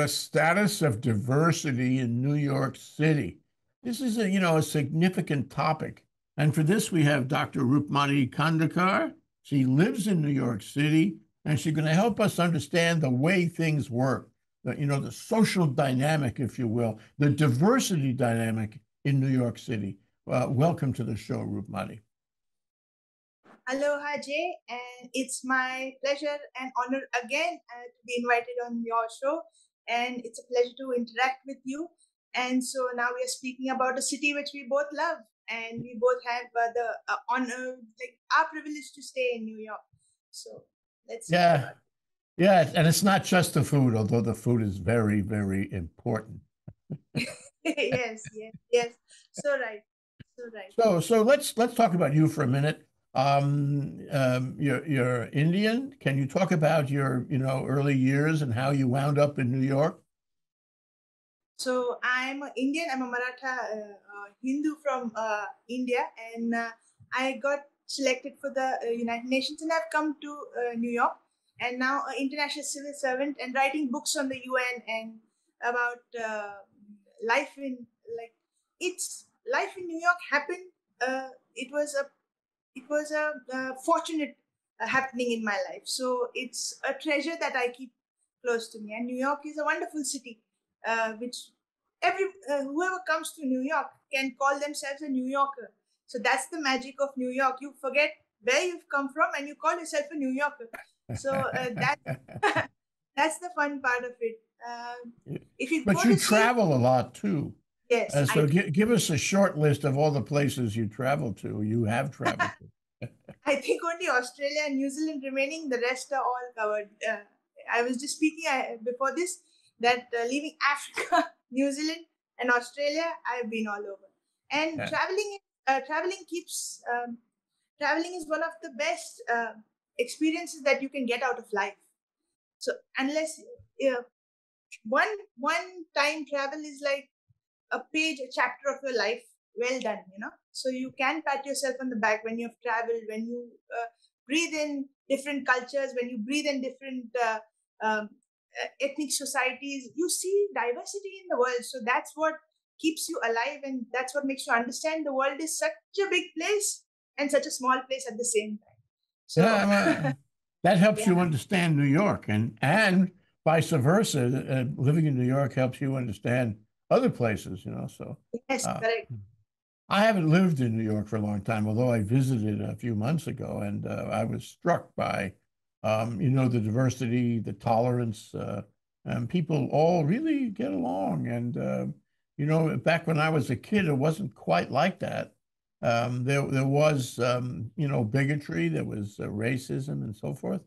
The status of diversity in New York City. This is a, you know, a significant topic. And for this, we have Dr. Roopmati Khandekar. She lives in New York City, and she's going to help us understand the way things work, the, you know, the social dynamic, if you will, the diversity dynamic in New York City. Uh, welcome to the show, Roopmati. Aloha, Jay, and it's my pleasure and honor again uh, to be invited on your show. And it's a pleasure to interact with you. And so now we are speaking about a city which we both love, and we both have uh, the uh, honor, like our privilege to stay in New York. So let's yeah, yeah, and it's not just the food, although the food is very, very important. yes, yes, yes. So right, so right. So, so let's let's talk about you for a minute. Um, um, you're you're Indian. Can you talk about your you know early years and how you wound up in New York? So I'm Indian. I'm a Maratha uh, uh, Hindu from uh, India, and uh, I got selected for the uh, United Nations, and I've come to New York, and now an international civil servant, and writing books on the UN and about life in like it's life in New York happened. it was a it was a, a fortunate uh, happening in my life. So it's a treasure that I keep close to me. And New York is a wonderful city, uh, which every uh, whoever comes to New York can call themselves a New Yorker. So that's the magic of New York. You forget where you've come from and you call yourself a New Yorker. So uh, that that's the fun part of it. Uh, if you but you travel a lot too. Yes. Uh, so gi- give us a short list of all the places you travel to, you have traveled to. I think only Australia and New Zealand remaining, the rest are all covered. Uh, I was just speaking uh, before this that uh, leaving Africa, New Zealand, and Australia, I've been all over. And yeah. traveling, uh, traveling keeps um, traveling is one of the best uh, experiences that you can get out of life. So unless one one time travel is like a page, a chapter of your life well done, you know. So you can pat yourself on the back when you've traveled, when you uh, breathe in different cultures, when you breathe in different uh, um, ethnic societies, you see diversity in the world. So that's what keeps you alive and that's what makes you understand the world is such a big place and such a small place at the same time. So yeah, that helps yeah. you understand New York and and vice versa. Uh, living in New York helps you understand other places, you know. So yes, uh, correct. I haven't lived in New York for a long time, although I visited a few months ago, and uh, I was struck by, um, you know, the diversity, the tolerance, uh, and people all really get along. And uh, you know, back when I was a kid, it wasn't quite like that. Um, there, there was, um, you know, bigotry, there was uh, racism, and so forth.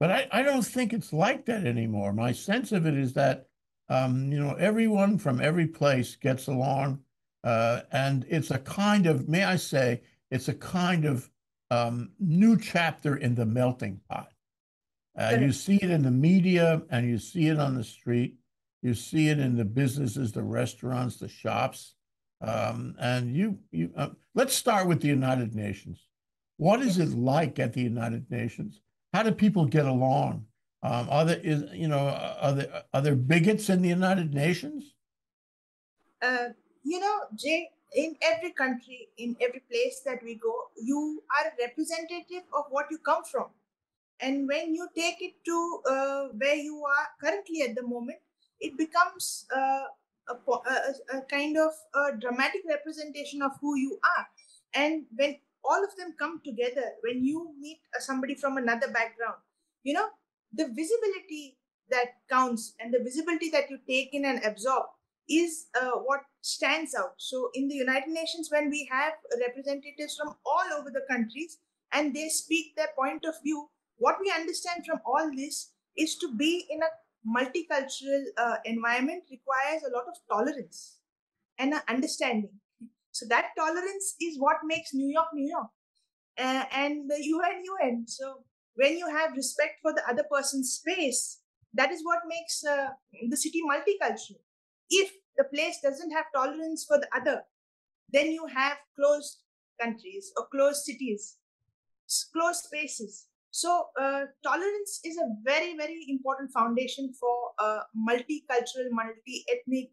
But I, I don't think it's like that anymore. My sense of it is that um, you know, everyone from every place gets along, uh, and it's a kind of, may I say, it's a kind of um, new chapter in the melting pot. Uh, you see it in the media, and you see it on the street. You see it in the businesses, the restaurants, the shops, um, and you. You uh, let's start with the United Nations. What is it like at the United Nations? How do people get along? Um, are there is you know are there are there bigots in the United Nations? Uh, you know, Jay, in every country, in every place that we go, you are a representative of what you come from, and when you take it to uh, where you are currently at the moment, it becomes uh, a, a, a kind of a dramatic representation of who you are. And when all of them come together, when you meet somebody from another background, you know, the visibility that counts and the visibility that you take in and absorb is uh, what stands out. So, in the United Nations, when we have representatives from all over the countries and they speak their point of view, what we understand from all this is to be in a multicultural uh, environment requires a lot of tolerance and understanding. So, that tolerance is what makes New York New York uh, and the UN UN. So, when you have respect for the other person's space, that is what makes uh, the city multicultural. If the place doesn't have tolerance for the other, then you have closed countries or closed cities, closed spaces. So uh, tolerance is a very, very important foundation for a multicultural, multi-ethnic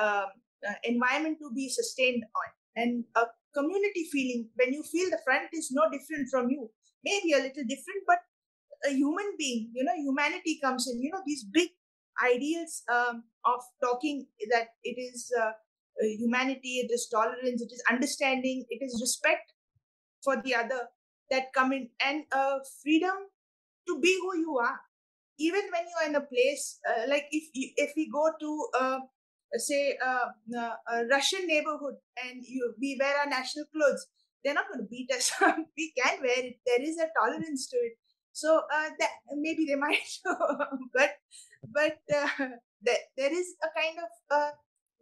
um, uh, environment to be sustained on. And a community feeling, when you feel the front is no different from you, maybe a little different, but a human being, you know, humanity comes in, you know, these big ideals um, of talking that it is uh, humanity, it is tolerance, it is understanding, it is respect for the other that come in and uh, freedom to be who you are. Even when you are in a place uh, like if if we go to uh, say uh, uh, a russian neighborhood and you we wear our national clothes they're not going to beat us we can wear it there is a tolerance to it so uh, that maybe they might but but there, there is a kind of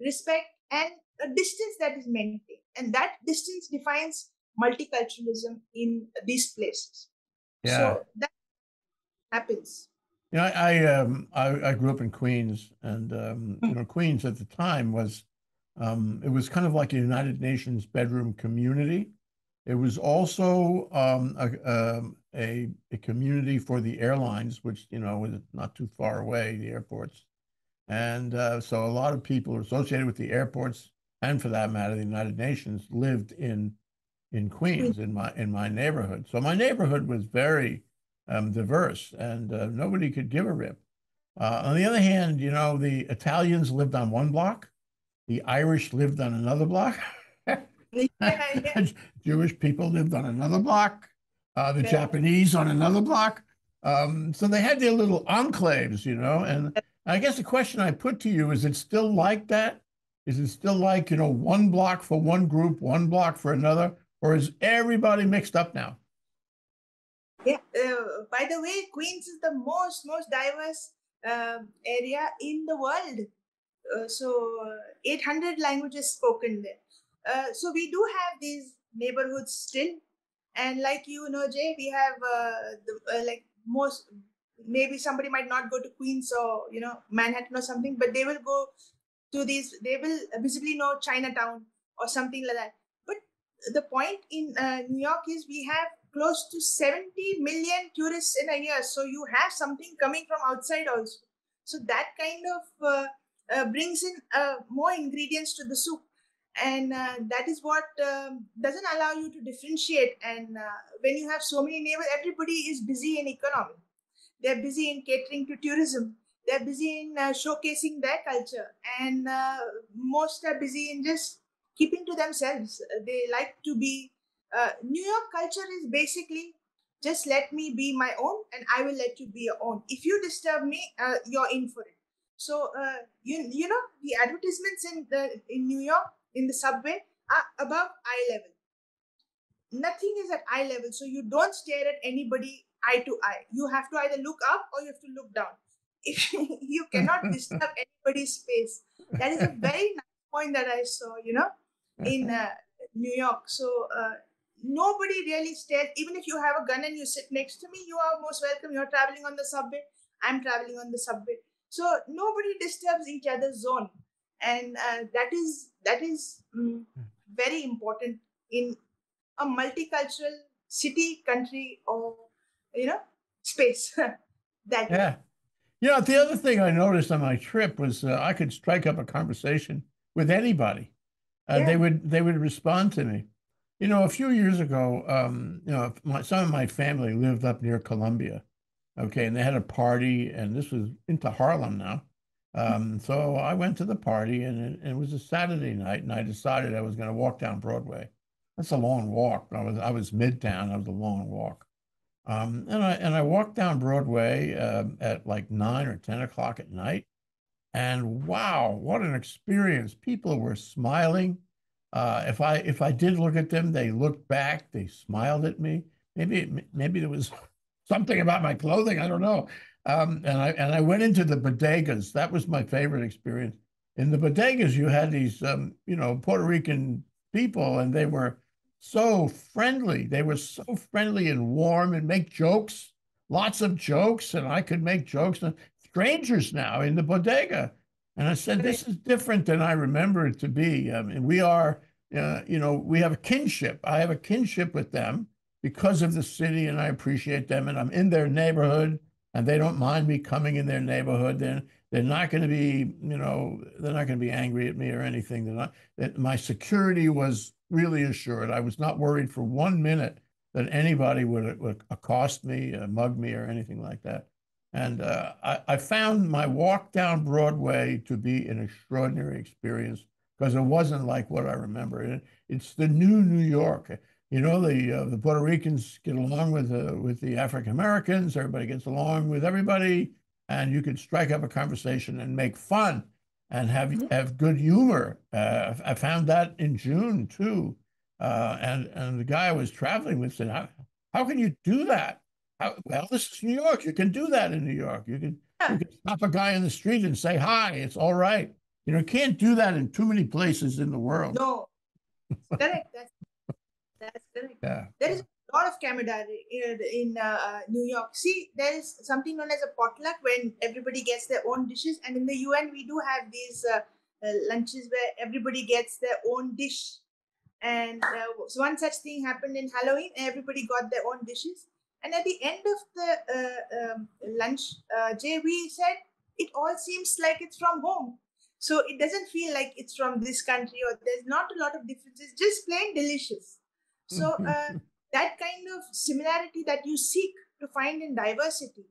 respect and a distance that is maintained and that distance defines multiculturalism in these places. Yeah. So that happens. You know, I I, um, I, I grew up in Queens, and um, you know, Queens at the time was um, it was kind of like a United Nations bedroom community. It was also um, a, um, a, a community for the airlines, which you know was not too far away, the airports, and uh, so a lot of people associated with the airports, and for that matter, the United Nations, lived in in Queens in my in my neighborhood. So my neighborhood was very um, diverse, and uh, nobody could give a rip. Uh, on the other hand, you know, the Italians lived on one block, the Irish lived on another block, Jewish people lived on another block, uh, the yeah. Japanese on another block. Um, so they had their little enclaves, you know. And I guess the question I put to you is: It still like that? Is it still like you know one block for one group, one block for another? or is everybody mixed up now? Yeah. Uh, by the way, Queens is the most most diverse uh, area in the world. Uh, so uh, 800 languages spoken there. Uh, so we do have these neighborhoods still, and like you know, Jay, we have uh, the, like most. Maybe somebody might not go to Queens or you know Manhattan or something, but they will go to these. They will visibly know Chinatown or something like that But the point in uh, New York is we have close to 70 million tourists in a year. So you have something coming from outside also. So that kind of uh, uh, brings in uh, more ingredients to the soup. And uh, that is what um, doesn't allow you to differentiate. And uh, when you have so many neighbors, everybody is busy in economy. They're busy in catering to tourism. They're busy in showcasing their culture. And most are busy in just keeping to themselves. Uh, they like to be. Uh, New York culture is basically just let me be my own and I will let you be your own. If you disturb me, uh, you're in for it. So uh, you you know the advertisements in the in New York in the subway are above eye level. Nothing is at eye level, so you don't stare at anybody eye to eye. You have to either look up or you have to look down. If you cannot disturb anybody's space, that is a very nice point that I saw. You know, in uh, New York. So uh, nobody really stares. Even if you have a gun and you sit next to me, you are most welcome. You're traveling on the subway. I'm traveling on the subway. So nobody disturbs each other's zone, and uh, that is that is um, very important in a multicultural city, country, or you know space. that yeah. You know, the other thing I noticed on my trip was uh, I could strike up a conversation with anybody uh, yeah. they would they would respond to me. You know, a few years ago, um, you know, my, some of my family lived up near Columbia, okay, and they had a party, and this was into Harlem now. Um, so I went to the party, and it, it was a Saturday night, and I decided I was going to walk down Broadway. That's a long walk. I was I was midtown. I was a long walk, um, and I and I walked down Broadway uh, at like nine or ten o'clock at night, and wow, what an experience! People were smiling. Uh, if I if I did look at them, they looked back. They smiled at me. Maybe maybe there was something about my clothing. I don't know. Um, and I and I went into the bodegas. That was my favorite experience. In the bodegas, you had these um, you know Puerto Rican people, and they were so friendly. They were so friendly and warm, and make jokes, lots of jokes, and I could make jokes And strangers now in the bodega. And I said, this is different than I remember it to be. I mean, we are, uh, you know, we have a kinship. I have a kinship with them. because of the city and I appreciate them and I'm in their neighborhood and they don't mind me coming in their neighborhood, then they're not going to be, you know, they're not going to be angry at me or anything. They're not, that my security was really assured. I was not worried for one minute that anybody would, would accost me, uh, mug me, or anything like that. And uh, I, I found my walk down Broadway to be an extraordinary experience because it wasn't like what I remember. It, it's the new New York. You know, the uh, the Puerto Ricans get along with the with the African Americans. Everybody gets along with everybody, and you can strike up a conversation and make fun and have Mhm. have good humor. Uh, I found that in June too. Uh, and and the guy I was traveling with said, "How how can you do that?" How, well, this is New York. You can do that in New York. You can Yeah. you can stop a guy in the street and say hi. It's all right. You know, you can't do that in too many places in the world. No, correct. That's that's correct. Yeah. There is a lot of camaraderie in, uh, uh, New York. See, there is something known as a potluck when everybody gets their own dishes, and in the UN we do have these uh, uh, lunches where everybody gets their own dish. And uh, so one such thing happened in Halloween. Everybody got their own dishes, and at the end of the uh, um, lunch, uh, Jay, we said it all seems like it's from home. So it doesn't feel like it's from this country, or there's not a lot of differences. Just plain delicious. So uh, that kind of similarity that you seek to find in diversity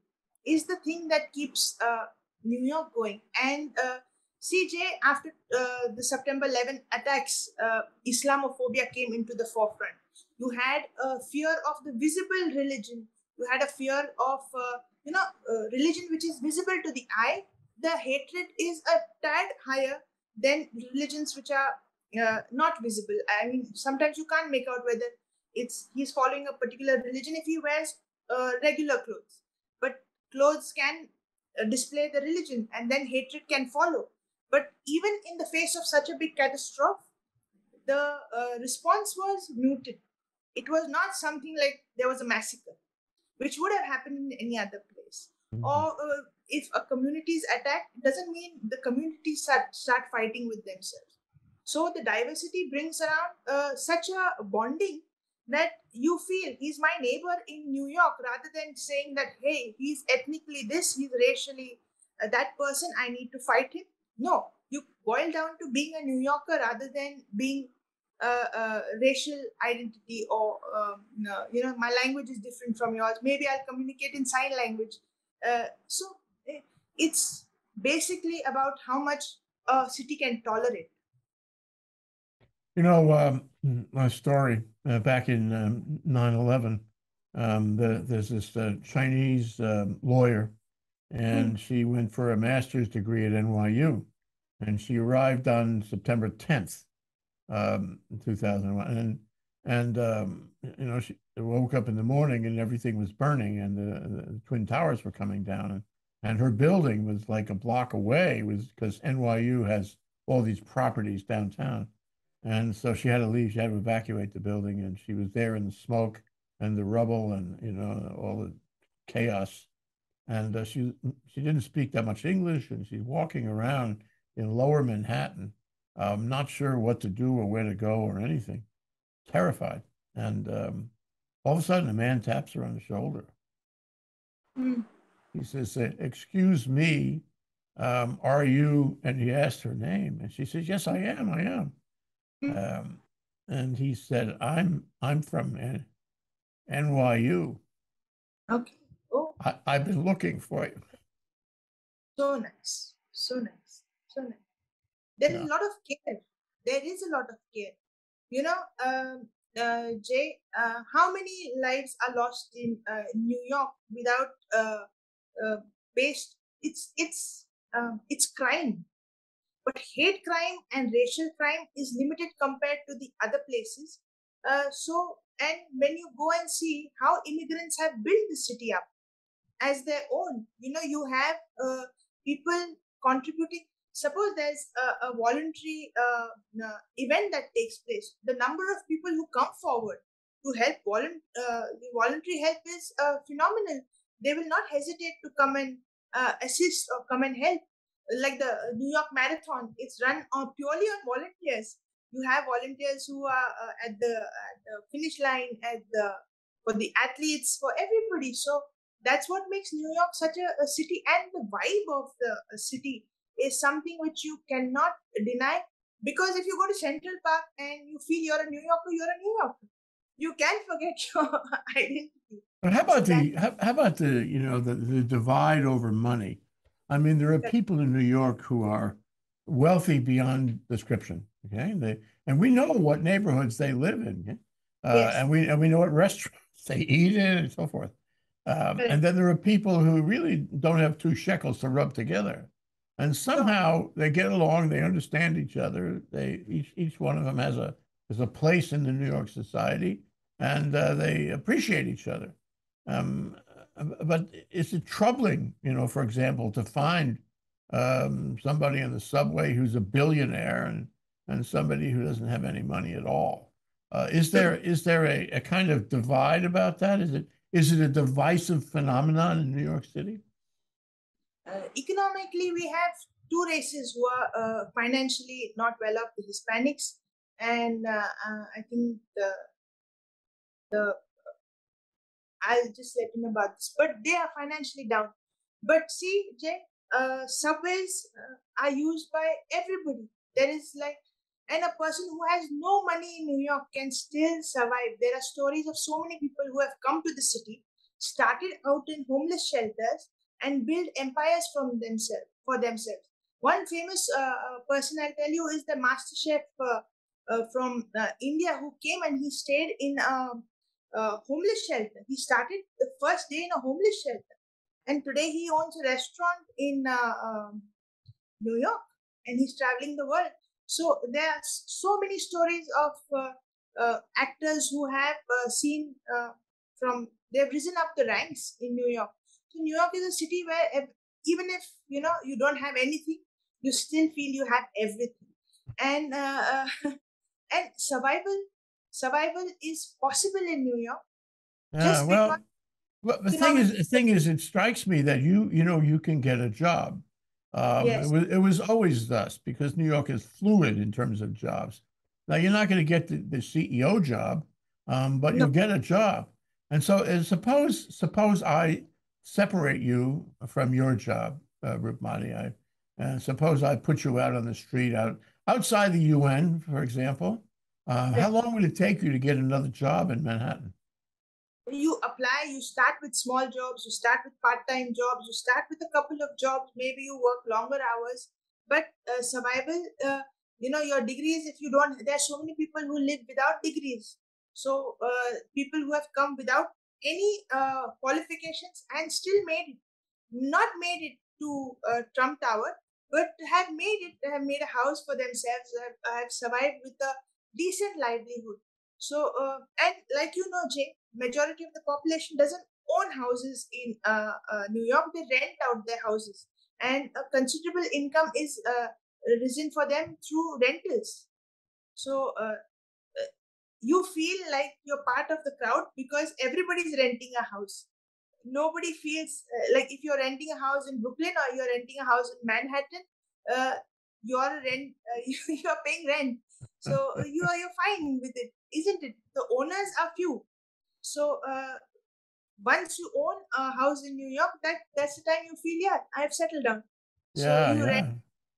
is the thing that keeps uh, New York going. And uh, CJ, after uh, the September 11 attacks, uh, Islamophobia came into the forefront. You had a fear of the visible religion. You had a fear of, uh, you know, religion which is visible to the eye. The hatred is a tad higher than religions which are uh, not visible. I mean, sometimes you can't make out whether it's he's following a particular religion if he wears uh, regular clothes. But clothes can uh, display the religion, and then hatred can follow. But even in the face of such a big catastrophe, the uh, response was muted. It was not something like there was a massacre, which would have happened in any other place Mhm. or uh, if a community is attacked it doesn't mean the community start, start fighting with themselves so the diversity brings around uh, such a bonding that you feel he's my neighbor in new york rather than saying that hey he's ethnically this he's racially uh, that person i need to fight him. No you boil down to being a new yorker rather than being uh, uh, racial identity or um, you know my language is different from yours. Maybe i'll communicate in sign language. Uh, so eh, it's basically about how much a city can tolerate. You know, um, my story uh, back in um, 9/11, um, the, there's this uh, Chinese um, lawyer, and she went for a master's degree at NYU, and she arrived on September 10th, um, 2001, and and um, you know she woke up in the morning and everything was burning, and the, the twin towers were coming down, and and her building was like a block away, was because NYU has all these properties downtown. And so she had to leave. She had to evacuate the building, and she was there in the smoke and the rubble, and you know all the chaos. And uh, she she didn't speak that much English, and she's walking around in Lower Manhattan, um, not sure what to do or where to go or anything, terrified. And um, all of a sudden, a man taps her on the shoulder. Hmm. He says, "Excuse me, um, are you?" And he asked her name, and she says, "Yes, I am. I am." Um, and he said, "I'm I'm from N- NYU. Okay. Oh, I, I've been looking for you." so nice. So nice. So nice. There is Yeah. a lot of care. There is a lot of care. You know, um, uh, Jay, uh, how many lives are lost in uh, New York without uh, uh, based? It's it's um, it's crime, but hate crime and racial crime is limited compared to the other places. Uh, so, and when you go and see how immigrants have built the city up as their own, you know, you have uh, people contributing. Suppose there's a, a voluntary uh, event that takes place. The number of people who come forward to help uh, voluntary help is uh, phenomenal. They will not hesitate to come and uh, assist or come and help. Like the New York Marathon, it's run on purely on volunteers. You have volunteers who are uh, at the at the finish line, at the for the athletes, for everybody. So that's what makes New York such a, a city, and the vibe of the uh, city is something which you cannot deny. Because if you go to Central Park and you feel you're a New Yorker, you're a New Yorker. You can't forget your identity. But how about the how, how about the you know the, the divide over money? I mean, there are people in New York who are wealthy beyond description. Okay, they and we know what neighborhoods they live in, uh, Yes. and we and we know what restaurants they eat in and so forth. Um, and then there are people who really don't have two shekels to rub together, and somehow they get along. They understand each other. They each each one of them has a has a place in the New York society, and uh, they appreciate each other. Um, but is it troubling, you know, for example, to find um, somebody in the subway who's a billionaire and and somebody who doesn't have any money at all? Uh, is there is there a, a kind of divide about that? Is it is it a divisive phenomenon in New York City? uh, economically, we have two races who are uh, financially not well off, the Hispanics, and uh, uh, I think the the I'll just let you know about this, but they are financially down. But see, Jay, uh, subways uh, are used by everybody. There is like, and a person who has no money in New York can still survive. There are stories of so many people who have come to the city, started out in homeless shelters, and built empires from themselves for themselves. One famous uh, uh, person I'll tell you is the master chef uh, uh, from India who came and he stayed in a, a homeless shelter. He started the first day in a homeless shelter, and today he owns a restaurant in uh, um, New York, and he's traveling the world. So there are so many stories of uh, uh, actors who have uh, seen uh, from they've risen up the ranks in New York. So New York is a city where ev- even if you know you don't have anything, you still feel you have everything, and uh, uh, and survival survival is possible in New York. Yeah, well, well, the thing is, the thing is, it strikes me that you, you know, you can get a job. Um, it Yes. was, it was always thus because New York is fluid in terms of jobs. Now you're not going to get the, the CEO job, um, but No. you'll get a job. And so, uh, suppose, suppose I separate you from your job, uh, Roopmati. I, and suppose I put you out on the street, out outside the UN, for example. Uh, how long would it take you to get another job in Manhattan? you apply you start with small jobs you start with part-time jobs you start with a couple of jobs maybe you work longer hours. But uh, survival uh, you know your degrees if you don't there are so many people who live without degrees. So uh, people who have come without any uh, qualifications and still made it. Not made it to uh, trump tower but have made it have made a house for themselves have, have survived with a decent livelihood so uh, and like you know jay majority of the population doesn't own houses in uh, uh, New York. They rent out their houses, and a considerable income is uh, risen for them through rentals. So uh, uh, you feel like you're part of the crowd because everybody's renting a house. Nobody feels like if you're renting a house in Brooklyn or you're renting a house in Manhattan, you're rent you're paying rent. So you are you're fine with it, isn't it? The owners are few so uh, once you own a house in New York, that that's the time you feel yeah, I have settled down. So Yeah, you yeah. rent,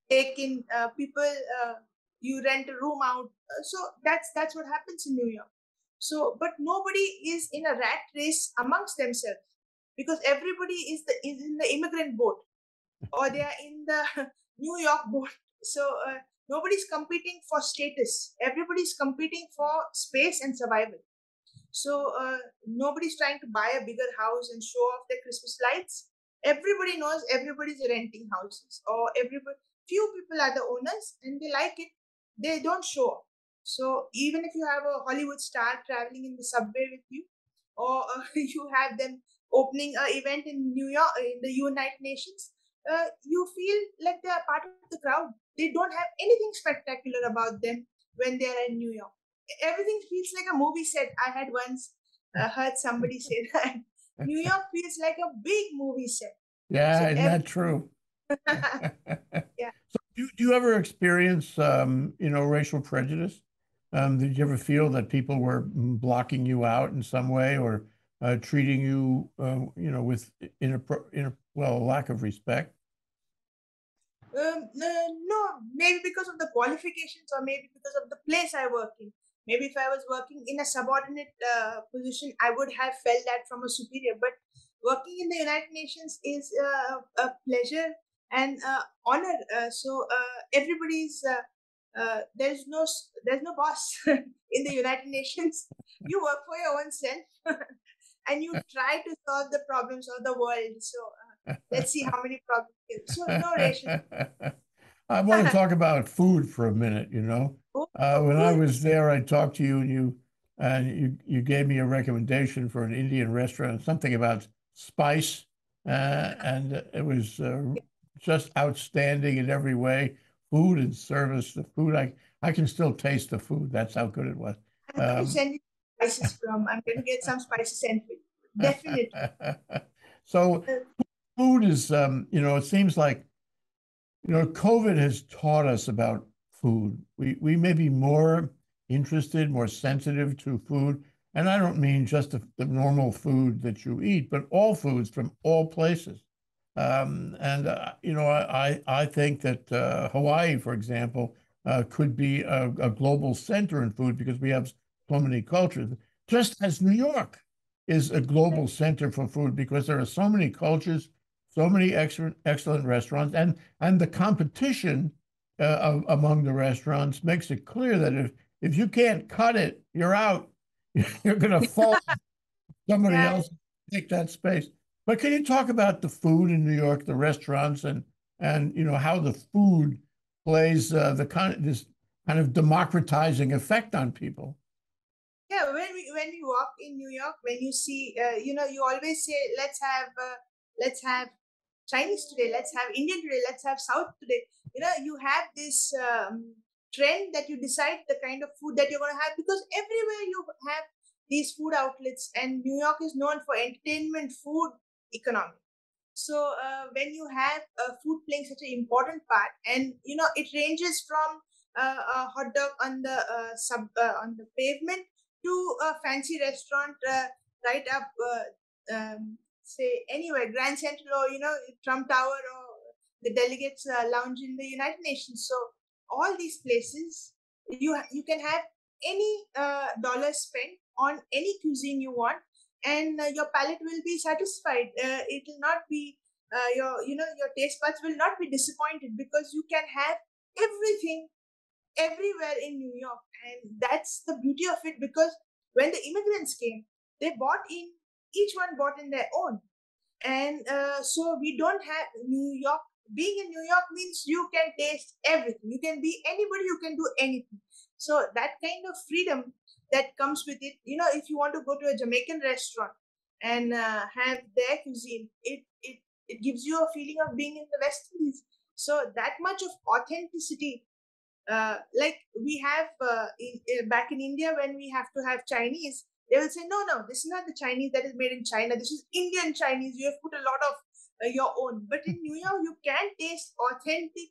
take in uh, people, uh, you rent a room out. Uh, so that's that's what happens in New York. So, but nobody is in a rat race amongst themselves because everybody is the is in the immigrant boat or they are in the New York boat. So uh, nobody's competing for status. Everybody's competing for space and survival. So uh, nobody's trying to buy a bigger house and show off their Christmas lights. Everybody knows everybody's renting houses, or everybody. Few people are the owners, and they like it. They don't show off. So even if you have a Hollywood star traveling in the subway with you, or uh, you have them opening an event in New York in the United Nations, uh, you feel like they are part of the crowd. They don't have anything spectacular about them when they are in New York everything feels like a movie set. I had once uh, heard somebody say that New York feels like a big movie set. Yeah, So isn't ev- that true? Yeah. So do, do you ever experience, um, you know, racial prejudice? Um, did you ever feel that people were mm, blocking you out in some way or uh, treating you, uh, you know, with in a, well, a lack of respect? Um, uh, no, maybe because of the qualifications or maybe because of the place I work in. Maybe if I was working in a subordinate uh, position, I would have felt that from a superior. But working in the United Nations is uh, a pleasure and uh, honor. Uh, so uh, everybody's there's no there's no boss in the United Nations. You work for your own self, and you try to solve the problems of the world. So let's see how many problems. So no ration. I want to talk about food for a minute. You know, uh, when I was there, I talked to you, and you and you you gave me a recommendation for an Indian restaurant, something about spice, uh, and it was uh, just outstanding in every way. Food and service, the food I I can still taste the food. That's how good it was. I'm going um, to send you spices from. I'm going to get some spices sent for you. Definitely. so, food is um, you know, it seems like you know, COVID has taught us about food. We we may be more interested, more sensitive to food. And I don't mean just the, the normal food that you eat, but all foods from all places. Um, and, uh, you know, I, I think that uh, Hawaii, for example, uh, could be a, a, global center in food because we have so many cultures, just as New York is a global center for food because there are so many cultures, so many excellent, excellent restaurants, and, and the competition uh, among the restaurants makes it clear that if, if you can't cut it, you're out. You're going to fall. Somebody yeah. else take that space. But can you talk about the food in New York, the restaurants, and and you know how the food plays uh, the kind of this kind of democratizing effect on people? Yeah, when we when we walk in New York, when you see, uh, you know, you always say, "Let's have uh, let's have Chinese today, let's have Indian today, let's have South today." You know, you have this um, trend that you decide the kind of food that you're going to have because everywhere you have these food outlets, and New York is known for entertainment, food, economy. So uh, when you have uh, food playing such an important part, and you know it ranges from uh, a hot dog on the uh, sub uh, on the pavement to a fancy restaurant uh, right up, um, say anywhere, Grand Central or you know Trump Tower or the delegates lounge in the United Nations. So all these places, you you can have any dollar spent on any cuisine you want and uh, your palate will be satisfied uh, it will not be uh, your you know your taste buds will not be disappointed because you can have everything everywhere in new york and that's the beauty of it because when the immigrants came they bought in each one bought in their own and uh, so we don't have new york being in new york means you can taste everything you can be anybody you can do anything so that kind of freedom that comes with it. You know, if you want to go to a Jamaican restaurant and uh, have their cuisine, it, it it gives you a feeling of being in the West Indies. So that much of authenticity, uh, like we have uh, in, uh, back in India when we have to have Chinese, they will say, no, no, this is not the Chinese that is made in China. This is Indian Chinese. You have put a lot of uh, your own. But in New York, you can taste authentic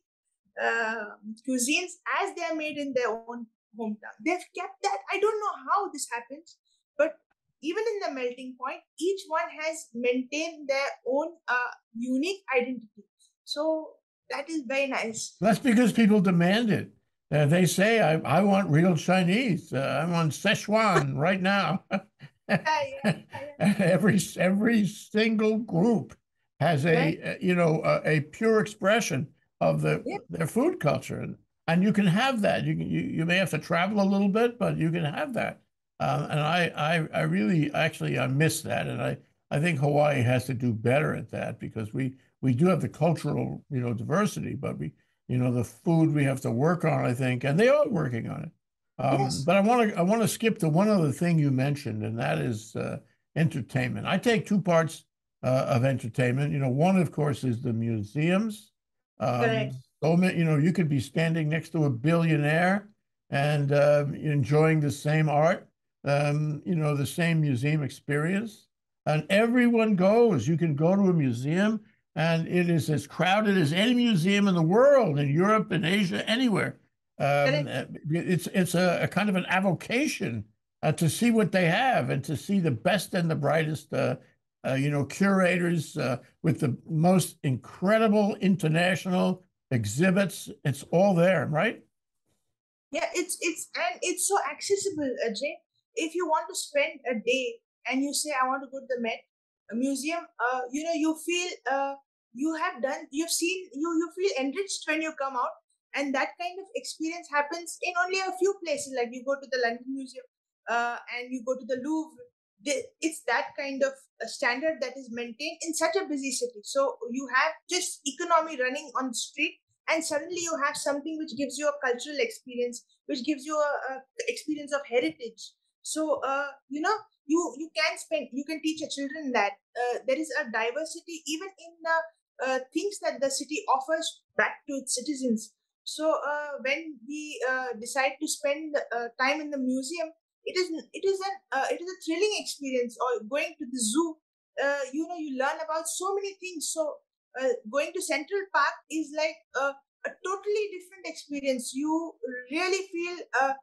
uh, cuisines as they are made in their own hometown. They've kept that. I don't know how this happens, but even in the melting point, each one has maintained their own uh, unique identity. So that is very nice. That's because people demand it. Uh, they say, I, I want real Chinese. Uh, I want Szechuan right now. yeah, yeah, yeah. every every single group has a, right. a you know a, a, pure expression of the their food culture, and and you can have that. You can you, you may have to travel a little bit, but you can have that. Um, and I, I I really actually I miss that, and I I think Hawaii has to do better at that because we we do have the cultural you know diversity, but we you know the food we have to work on. I think, and they are working on it. Um, yes. But I want to I want to skip to one other thing you mentioned, and that is uh, entertainment. I take two parts uh, of entertainment. You know, one of course is the museums. Um, so you know, you could be standing next to a billionaire and uh, enjoying the same art, um, you know, the same museum experience. And everyone goes. You can go to a museum, and it is as crowded as any museum in the world, in Europe, in Asia, anywhere. Um, it's it's a, a, kind of an avocation uh, to see what they have and to see the best and the brightest, uh, uh, you know, curators uh, with the most incredible international exhibits. It's all there, right? Yeah, it's it's and it's so accessible, Ajay. If you want to spend a day and you say, "I want to go to the Met Museum," uh, you know, you feel uh, you have done, you've seen, you you feel enriched when you come out, and that kind of experience happens in only a few places. Like you go to the London Museum, uh, and you go to the Louvre. It's that kind of standard that is maintained in such a busy city. So you have just economy running on the street, and suddenly you have something which gives you a cultural experience, which gives you a, a experience of heritage. So uh, you know you you can spend you can teach your children that uh, there is a diversity even in the uh, things that the city offers back to its citizens. So uh, when we uh, decide to spend uh, time in the museum, it is it is an it is a thrilling experience. Or going to the zoo, you know, you learn about so many things. So going to Central Park is like a, a totally different experience. You really feel. Uh,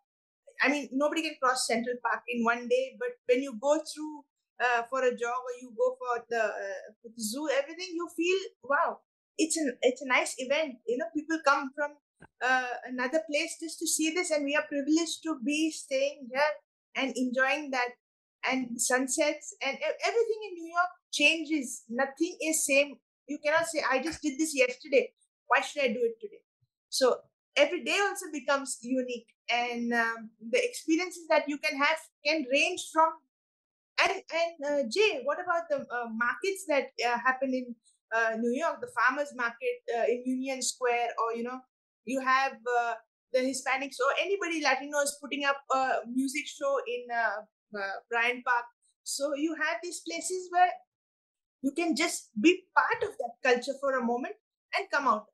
I mean, nobody can cross Central Park in one day, but when you go through uh, for a jog or you go for the, uh, for the zoo, everything you feel wow. It's an it's a nice event. You know, people come from uh, another place just to see this, and we are privileged to be staying here and enjoying that and sunsets and everything in New York changes. Nothing is same. You cannot say, I just did this yesterday. Why should I do it today? So every day also becomes unique. And um, the experiences that you can have can range from. And, and uh, Jay, what about the uh, markets that uh, happen in uh, New York, the farmers market uh, in Union Square, or, you know, you have uh, the Hispanics or anybody Latinos putting up a music show in Bryant Park. So you have these places where you can just be part of that culture for a moment and come out.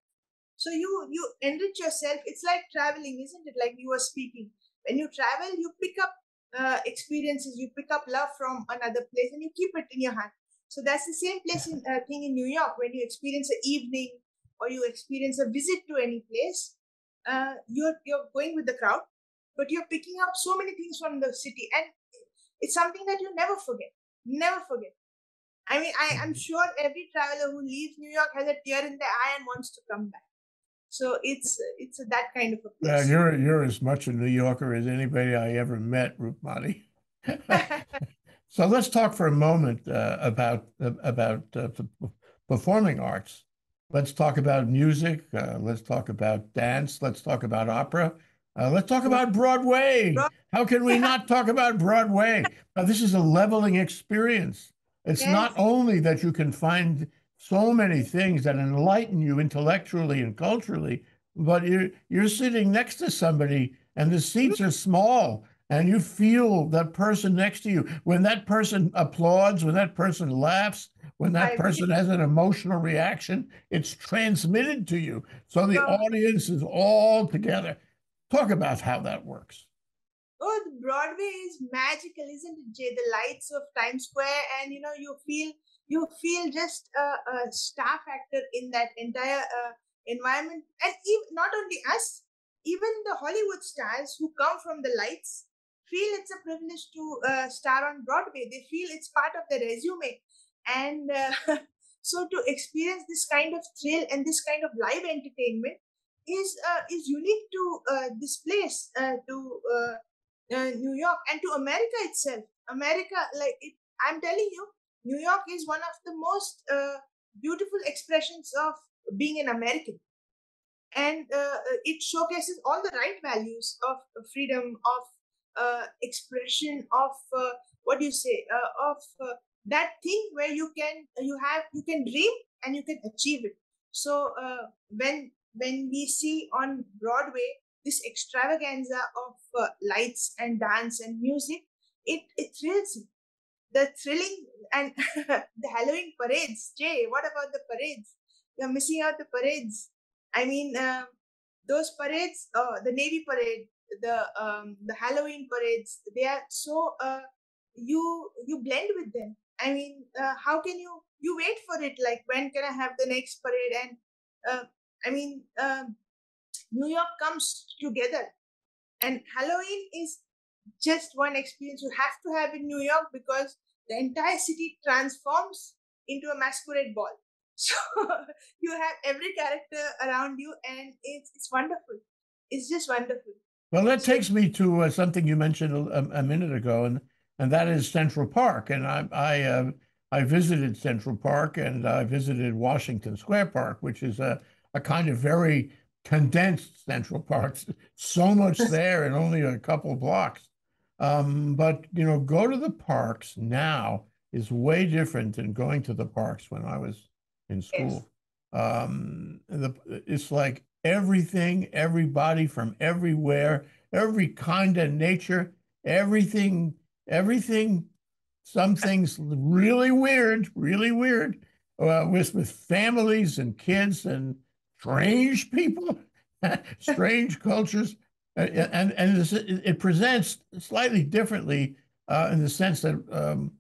So you you enrich yourself. It's like traveling, isn't it? Like you were speaking. When you travel, you pick up uh, experiences, you pick up love from another place, and you keep it in your hand. So that's the same place in, uh, thing in New York. When you experience an evening or you experience a visit to any place, uh, you're you're going with the crowd, but you're picking up so many things from the city, and it's something that you never forget. Never forget. I mean, I, am sure every traveler who leaves New York has a tear in their eye and wants to come back. So it's it's that kind of a place. Yeah, you're you're as much a New Yorker as anybody I ever met, Roopmati. so let's talk for a moment uh, about uh, about uh, performing arts. Let's talk about music. Uh, let's talk about dance. Let's talk about opera. Uh, let's talk about Broadway. How can we not talk about Broadway? Now, this is a leveling experience. It's yes. not only that you can find so many things that enlighten you intellectually and culturally, but you're you're sitting next to somebody and the seats are small and you feel that person next to you. When that person applauds, when that person laughs, when that person has an emotional reaction, it's transmitted to you. So the audience is all together. Talk about how that works. Oh, Broadway is magical, isn't it, Jay? The lights of Times Square, and you know, you feel you feel just a, a star factor in that entire uh, environment, and even, not only us, even the Hollywood stars who come from the lights feel it's a privilege to uh, star on Broadway. They feel it's part of their resume and uh, so to experience this kind of thrill and this kind of live entertainment is uh, is unique to uh, this place uh, to New York and to America itself. America, like it, I'm telling you, New York is one of the most uh, beautiful expressions of being an American, and uh, uh, it showcases all the right values of freedom, of expression, of what do you say, of that thing where you can you have you can dream and you can achieve it. So uh, when when we see on broadway this extravaganza of uh, lights and dance and music it it thrills me the thrilling and the halloween parades. Jay what about the parades? You're missing out the parades. I mean uh, those parades uh, the navy parade the um, the halloween parades they are so uh, you you blend with them. I mean, uh, how can you you wait for it? Like, when can I have the next parade? And uh, I mean, uh, New York comes together, and Halloween is just one experience you have to have in New York because the entire city transforms into a masquerade ball. So you have every character around you, and it's it's wonderful. It's just wonderful. Well, that takes me to uh, something you mentioned a, a, minute ago, and and that is Central Park. And I I uh, I visited Central Park, and I visited Washington Square Park, which is a a kind of very condensed Central Park. So much there in only a couple blocks. Um, but you know, go to the parks now is way different than going to the parks when I was in school. Yes. Um, the, it's like everything, everybody from everywhere, every kind of nature, everything, everything. Some things really weird, really weird, uh, with with families and kids and strange people, strange cultures, and and it presents slightly differently uh, in the sense that um,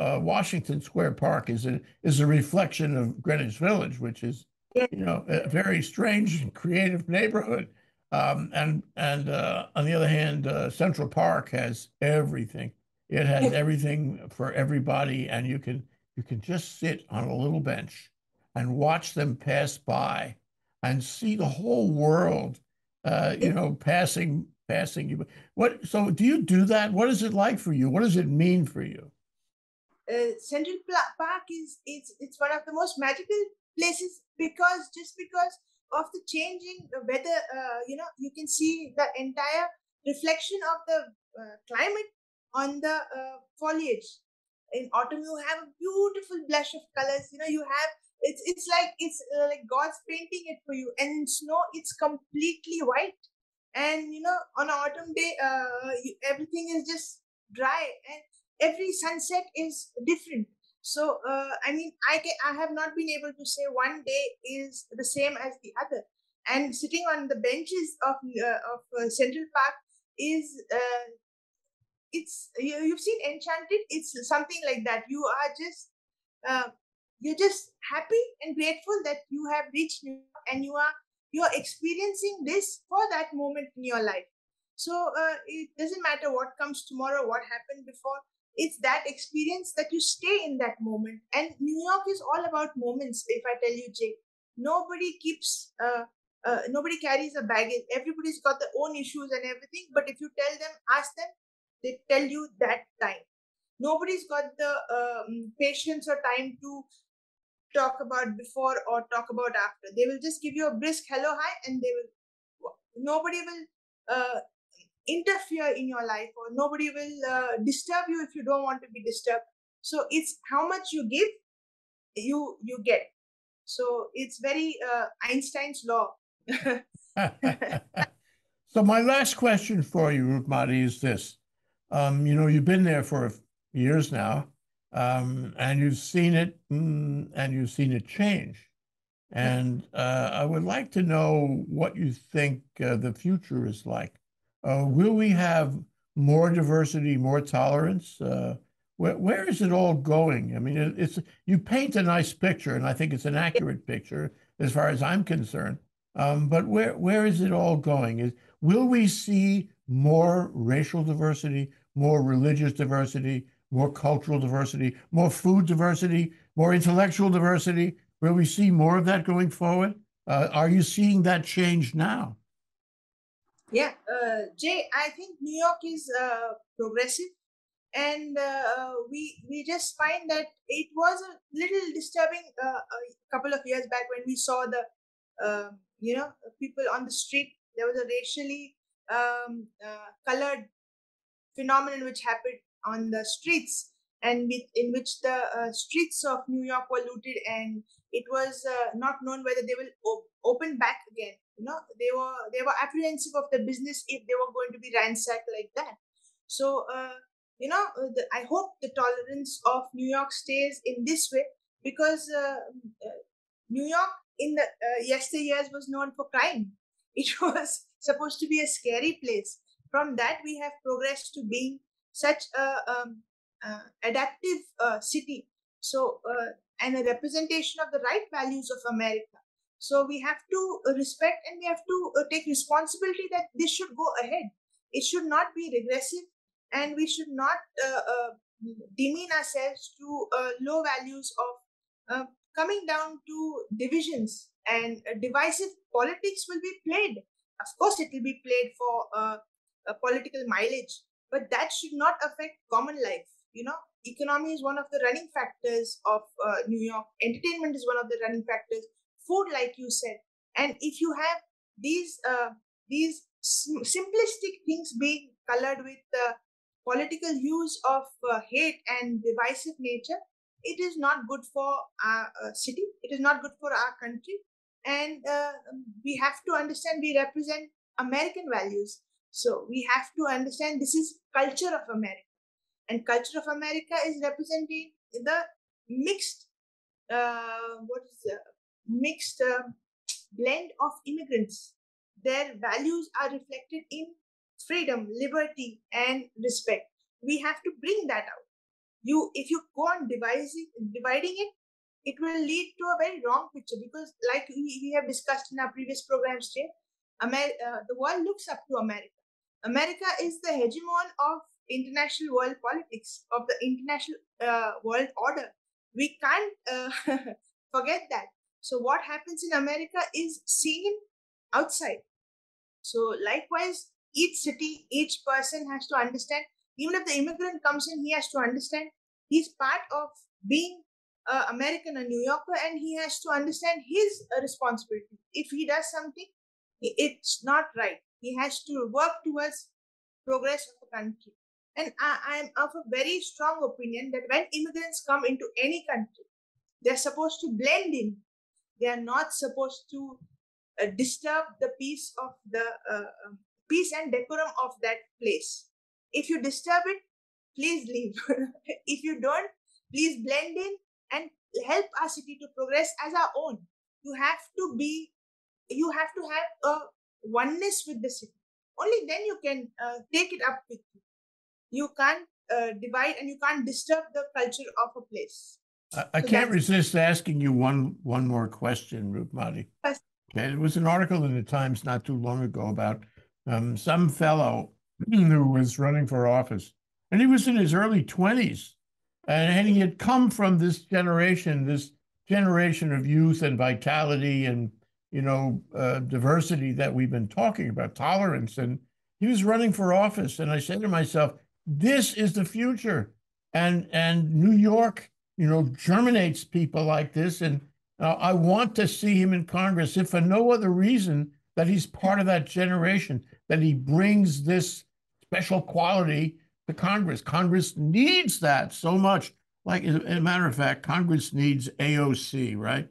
uh, Washington Square Park is a is a reflection of Greenwich Village, which is you know a very strange and creative neighborhood. Um, and and uh, on the other hand, uh, Central Park has everything. It has everything for everybody, and you can you can just sit on a little bench and watch them pass by and see the whole world, uh, you know, passing passing you. What? So, do you do that? What is it like for you? What does it mean for you? Uh, Central Park is it's it's one of the most magical places because just because of the changing weather, uh, you know, you can see the entire reflection of the uh, climate on the uh, foliage. In autumn, you have a beautiful blush of colors. You know, you have it's it's like it's uh, like god's painting it for you and in snow it's completely white. And you know on autumn day uh, you, everything is just dry and every sunset is different. So uh, i mean i can, i have not been able to say one day is the same as the other. And sitting on the benches of uh, of uh, central park is uh, it's you, you've seen enchanted? It's something like that. You are just uh, you're just happy and grateful that you have reached New York and you are you are experiencing this for that moment in your life. So uh, it doesn't matter what comes tomorrow, what happened before. It's that experience that you stay in that moment. And New York is all about moments. If I tell you, Jake, nobody keeps. Uh, uh, nobody carries a baggage. Everybody's got their own issues and everything. But if you tell them, ask them, they tell you that time. Nobody's got the um, patience or time to talk about before or talk about after. They will just give you a brisk hello, hi, and they will, nobody will uh, interfere in your life or nobody will uh, disturb you if you don't want to be disturbed. So it's how much you give, you you get. So it's very uh, Einstein's law. so my last question for you, Roopmati, is this. Um, you know, you've been there for years now um, and you've seen it mm, and you've seen it change. And uh, I would like to know what you think uh, the future is like. Uh, will we have more diversity, more tolerance? Uh, where, where is it all going? I mean, it, it's you paint a nice picture, and I think it's an accurate picture as far as I'm concerned. Um, but where where is it all going? Is will we see more racial diversity, more religious diversity, more cultural diversity, more food diversity, more intellectual diversity? Will we see more of that going forward? Uh, are you seeing that change now? Yeah, uh, Jay, I think New York is uh, progressive, and uh, we we just find that it was a little disturbing uh, a couple of years back when we saw the um, you know people on the street. There was a racially um, uh, colored phenomenon which happened on the streets and with, in which the uh, streets of New York were looted and it was uh, not known whether they will op- open back again. You know, they were they were apprehensive of the business if they were going to be ransacked like that. So, uh, you know, uh, the, I hope the tolerance of New York stays in this way because uh, uh, New York in the yesteryears was known for crime. It was supposed to be a scary place. From that, we have progressed to being such a um, uh, adaptive uh, city. So uh, and a representation of the right values of america. So we have to respect and we have to uh, take responsibility that this should go ahead. It should not be regressive and we should not uh, uh, demean ourselves to uh, low values of uh, coming down to divisions and divisive politics will be played. Of course, it will be played for a political mileage, but that should not affect common life. You know, economy is one of the running factors of uh, New York. Entertainment is one of the running factors. Food, like you said, and if you have these uh, these simplistic things being colored with the political hues of uh, hate and divisive nature, it is not good for our uh, city. It is not good for our country, and uh, we have to understand we represent American values. So we have to understand this is culture of America. And culture of america is representing the mixed uh, what is the mixed uh, blend of immigrants. Their values are reflected in freedom liberty and respect. We have to bring that out. You if you go on devising dividing it it will lead to a very wrong picture because like we, we have discussed in our previous programs today Amer- uh, the world looks up to america america is the hegemon of international world politics, of the international uh, world order. We can't uh, forget that. So, what happens in America is seen outside. So, likewise, each city, each person has to understand, even if the immigrant comes in, he has to understand he's part of being uh, American, a New Yorker, and he has to understand his responsibility. If he does something, it's not right. He has to work towards progress of the country. And I, am of a very strong opinion that when immigrants come into any country, they're supposed to blend in. They are not supposed to uh, disturb the peace of the uh, um, peace and decorum of that place. If you disturb it, please leave. if you don't, please blend in and help our city to progress as our own. You have to be, you have to have a oneness with the city. Only then you can uh, take it up with you you can't uh, divide and you can't disturb the culture of a place. I, I so can't resist asking you one one more question, Roopmati. Yes. Okay, there was an article in the Times not too long ago about um, some fellow who was running for office, and he was in his early twenties, and he had come from this generation, this generation of youth and vitality and you know uh, diversity that we've been talking about, tolerance, and he was running for office, and I said to myself, this is the future. And and New York, you know, germinates people like this. And uh, I want to see him in Congress, if for no other reason that he's part of that generation, that he brings this special quality to Congress. Congress needs that so much. Like, as a matter of fact, Congress needs AOC, right?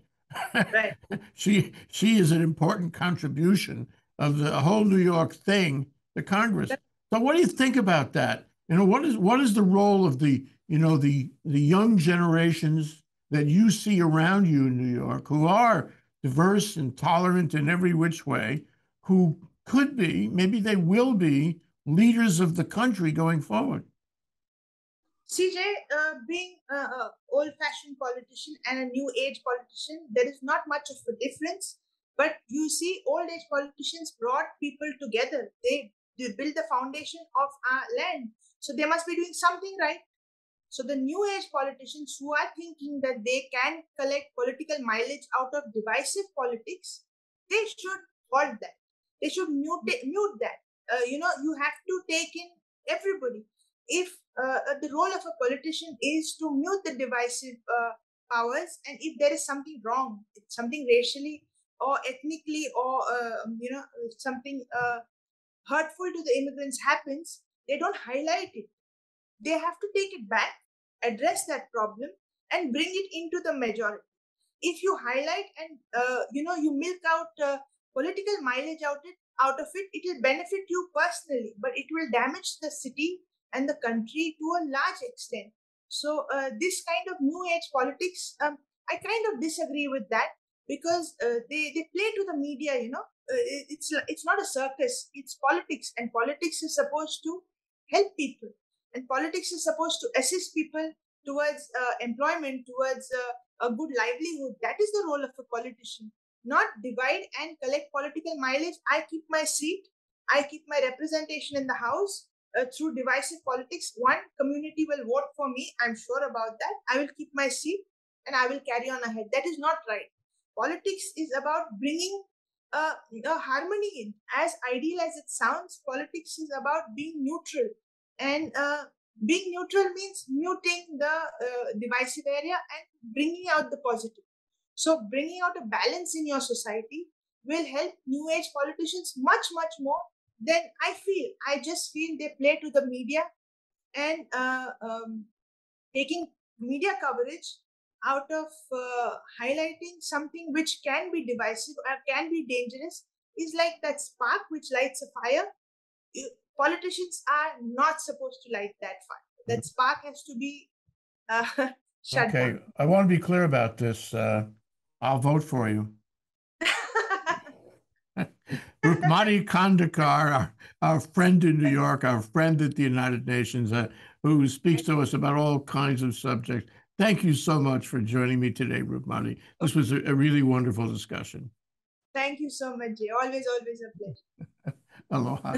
Right. she she is an important contribution of the whole New York thing to Congress. So, what do you think about that? you know what is what is the role of the you know the the young generations that you see around you in New York who are diverse and tolerant in every which way, who could be, maybe they will be, leaders of the country going forward. CJ, uh, being an old-fashioned politician and a new age politician, there is not much of a difference. But you see, old-age politicians brought people together. They, they built the foundation of our land. So they must be doing something right. So the new age politicians who are thinking that they can collect political mileage out of divisive politics, they should halt that. They should mute, mute that. Uh, you know, you have to take in everybody. If uh, uh, the role of a politician is to mute the divisive uh, powers, and if there is something wrong, something racially or ethnically or uh, you know something hurtful to the immigrants happens, they don't highlight it. They have to take it back, address that problem, and bring it into the majority. If you highlight and uh, you know you milk out uh, political mileage out it out of it, it will benefit you personally, but it will damage the city and the country to a large extent. So uh, this kind of new age politics, um, I kind of disagree with that because uh, they they play to the media. You know, uh, it's it's not a circus; it's politics, and politics is supposed to help people. And politics is supposed to assist people towards uh, employment, towards uh, a good livelihood. That is the role of a politician, not divide and collect political mileage. I keep my seat, I keep my representation in the house, uh, through divisive politics, one community will vote for me. I'm sure about that. I will keep my seat and I will carry on ahead. That is not right. Politics is about bringing uh, a harmony in. As ideal as it sounds, politics is about being neutral. And uh, being neutral means muting the uh, divisive area and bringing out the positive. So, bringing out a balance in your society will help new age politicians much, much more than I feel. I just feel they play to the media and uh, um, taking media coverage out of uh, highlighting something which can be divisive or can be dangerous is like that spark which lights a fire. Politicians are not supposed to light that fire. That spark has to be uh, shut okay. Down. I want to be clear about this. Uh, I'll vote for you. Roopmati Khandekar, our, our friend in New York, our friend at the United Nations, uh, who speaks to us about all kinds of subjects. Thank you so much for joining me today, Rukmani. This was a, a really wonderful discussion. Thank you so much, Jay. Always, always a pleasure. Aloha.